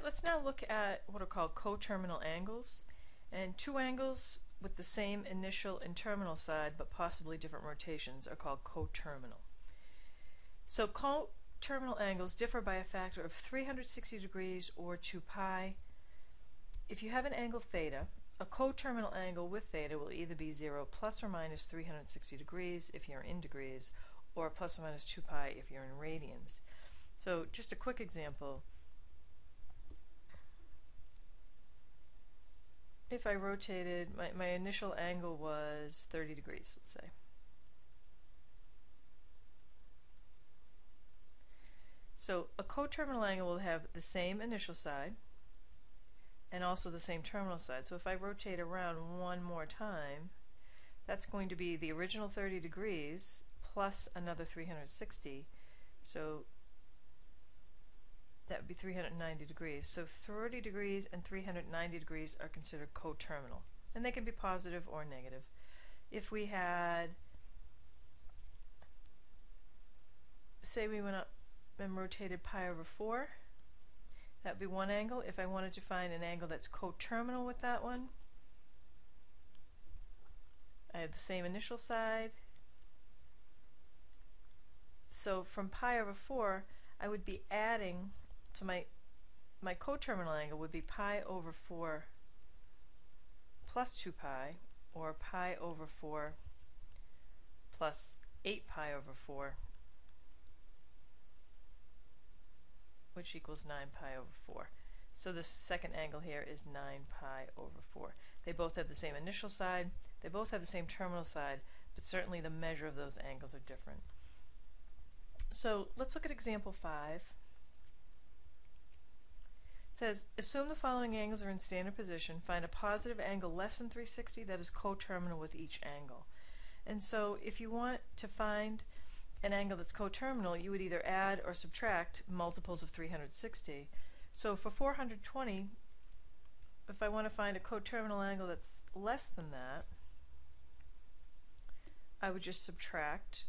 Alright, let's now look at what are called coterminal angles. And two angles with the same initial and terminal side but possibly different rotations are called coterminal. So coterminal angles differ by a factor of 360 degrees or 2 pi. If you have an angle theta, a coterminal angle with theta will either be 0 plus or minus 360 degrees if you're in degrees, or plus or minus 2 pi if you're in radians. So just a quick example. If I rotated, my, my initial angle was 30 degrees, let's say. So a coterminal angle will have the same initial side and also the same terminal side. So if I rotate around one more time, that's going to be the original 30 degrees plus another 360. So that would be 390 degrees. So 30 degrees and 390 degrees are considered coterminal. And they can be positive or negative. If we had, say we went up and rotated pi over 4, that would be one angle. If I wanted to find an angle that's coterminal with that one, I have the same initial side. So from pi over 4, I would be adding so my my coterminal angle would be pi over 4 plus 2 pi, or pi over 4 plus 8 pi over 4, which equals 9 pi over 4. So the second angle here is 9 pi over 4. They both have the same initial side, they both have the same terminal side, but certainly the measure of those angles are different. So let's look at example 5 says, assume the following angles are in standard position. Find a positive angle less than 360 that is coterminal with each angle. And so if you want to find an angle that's coterminal, you would either add or subtract multiples of 360. So for 420, if I want to find a coterminal angle that's less than that, I would just subtract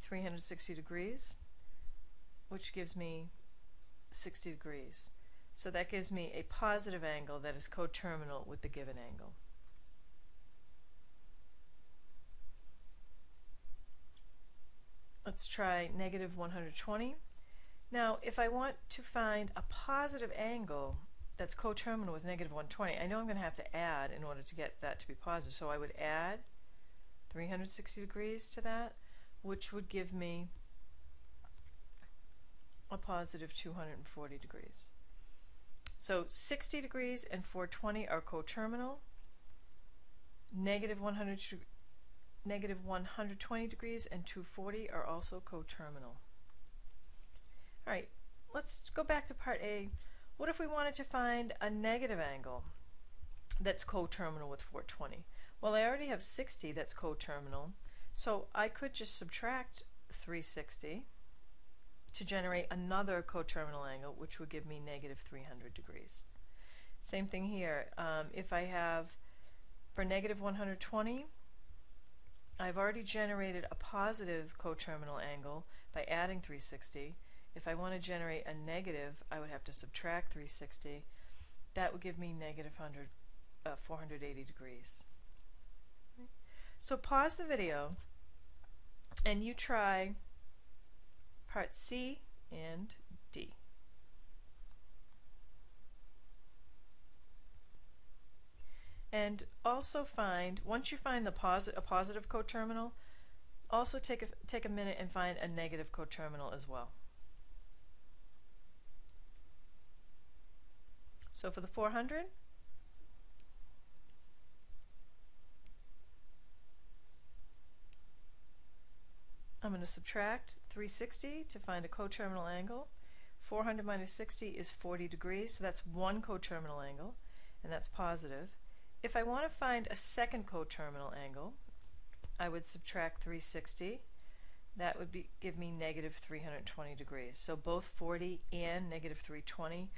360 degrees which gives me 60 degrees. So that gives me a positive angle that is coterminal with the given angle. Let's try negative 120. Now, if I want to find a positive angle that's coterminal with negative 120, I know I'm going to have to add in order to get that to be positive. So I would add 360 degrees to that, which would give me a positive 240 degrees. So 60 degrees and 420 are coterminal. Negative 100, negative 120 degrees and 240 are also coterminal. Alright, let's go back to part A. What if we wanted to find a negative angle that's coterminal with 420? Well, I already have 60 that's coterminal, so I could just subtract 360 to generate another coterminal angle, which would give me negative 300 degrees. Same thing here. Um, if I have, for negative 120, I've already generated a positive coterminal angle by adding 360. If I want to generate a negative, I would have to subtract 360. That would give me negative 100, uh, 480 degrees. So pause the video and you try part C and D. And also find, once you find the posi a positive coterminal, also take a, take a minute and find a negative coterminal as well. So for the 400, I'm going to subtract 360 to find a coterminal angle. 400 minus 60 is 40 degrees, so that's one coterminal angle, and that's positive. If I want to find a second coterminal angle, I would subtract 360. That would be, give me negative 320 degrees. So both 40 and negative 320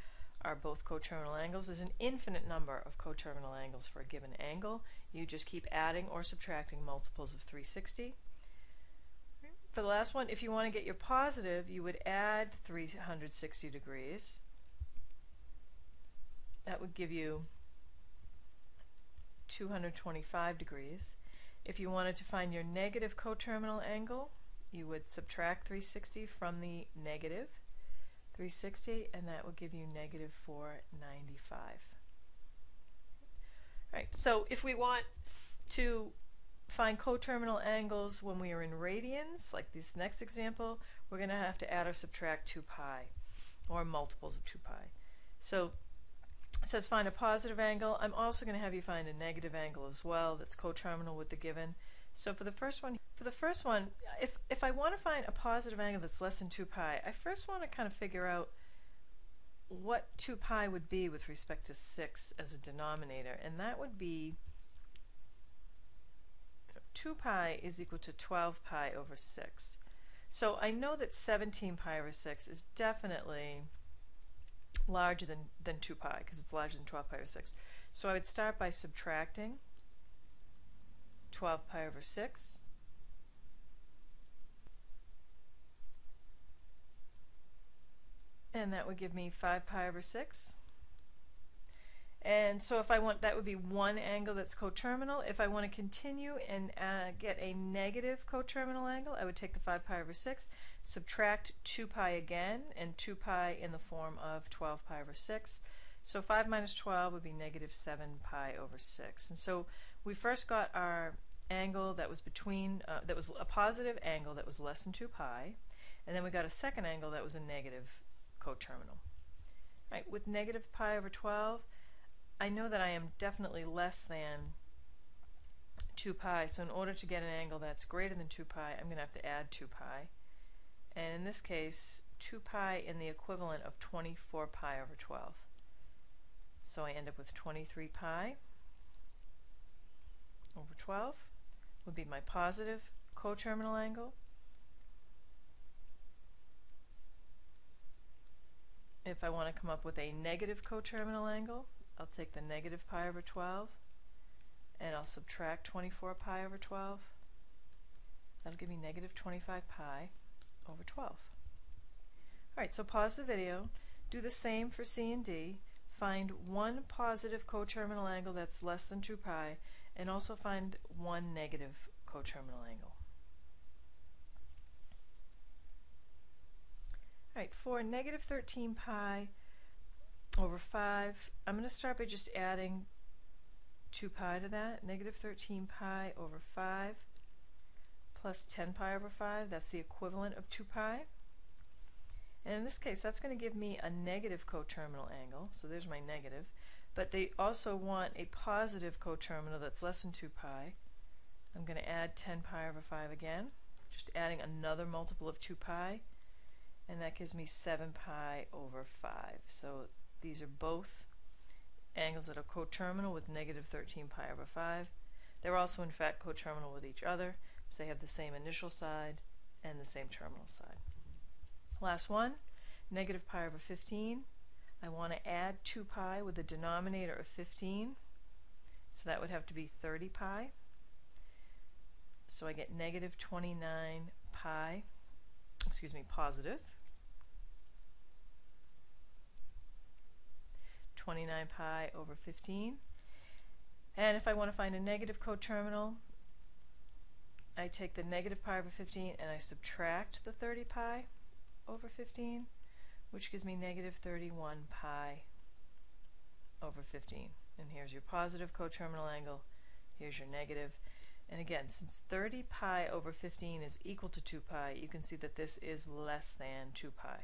are both coterminal angles. There's an infinite number of coterminal angles for a given angle. You just keep adding or subtracting multiples of 360. For the last one, if you want to get your positive, you would add 360 degrees. That would give you 225 degrees. If you wanted to find your negative coterminal angle, you would subtract 360 from the negative 360 and that would give you negative 495. Right, so if we want to find coterminal angles when we are in radians, like this next example, we're going to have to add or subtract 2 pi, or multiples of 2 pi. So it says find a positive angle. I'm also going to have you find a negative angle as well that's coterminal with the given. So for the first one, for the first one, if, if I want to find a positive angle that's less than 2 pi, I first want to kind of figure out what 2 pi would be with respect to 6 as a denominator, and that would be 2 pi is equal to 12 pi over 6. So I know that 17 pi over 6 is definitely larger than, than 2 pi because it's larger than 12 pi over 6. So I would start by subtracting 12 pi over 6. And that would give me 5 pi over 6. And so if I want, that would be one angle that's coterminal. If I want to continue and uh, get a negative coterminal angle, I would take the 5 pi over 6, subtract 2 pi again, and 2 pi in the form of 12 pi over 6. So 5 minus 12 would be negative 7 pi over 6. And so we first got our angle that was between, uh, that was a positive angle that was less than 2 pi, and then we got a second angle that was a negative coterminal. Right, with negative pi over 12, I know that I am definitely less than 2 pi, so in order to get an angle that's greater than 2 pi, I'm going to have to add 2 pi. And in this case, 2 pi in the equivalent of 24 pi over 12. So I end up with 23 pi over 12 would be my positive coterminal angle. If I want to come up with a negative coterminal angle, I'll take the negative pi over 12 and I'll subtract 24 pi over 12. That'll give me negative 25 pi over 12. Alright, so pause the video, do the same for C and D, find one positive coterminal angle that's less than 2 pi, and also find one negative coterminal angle. Alright, for negative 13 pi, over 5. I'm going to start by just adding 2 pi to that. Negative 13 pi over 5 plus 10 pi over 5. That's the equivalent of 2 pi. And in this case, that's going to give me a negative coterminal angle. So there's my negative. But they also want a positive coterminal that's less than 2 pi. I'm going to add 10 pi over 5 again, just adding another multiple of 2 pi, and that gives me 7 pi over 5. So these are both angles that are coterminal with negative 13 pi over 5. They're also in fact coterminal with each other, so they have the same initial side and the same terminal side. Last one, negative pi over 15. I want to add 2 pi with a denominator of 15, so that would have to be 30 pi. So I get negative 29 pi, excuse me, positive 29 pi over 15. And if I want to find a negative coterminal, I take the negative pi over 15 and I subtract the 30 pi over 15, which gives me negative 31 pi over 15. And here's your positive coterminal angle, here's your negative. And again, since 30 pi over 15 is equal to 2 pi, you can see that this is less than 2 pi.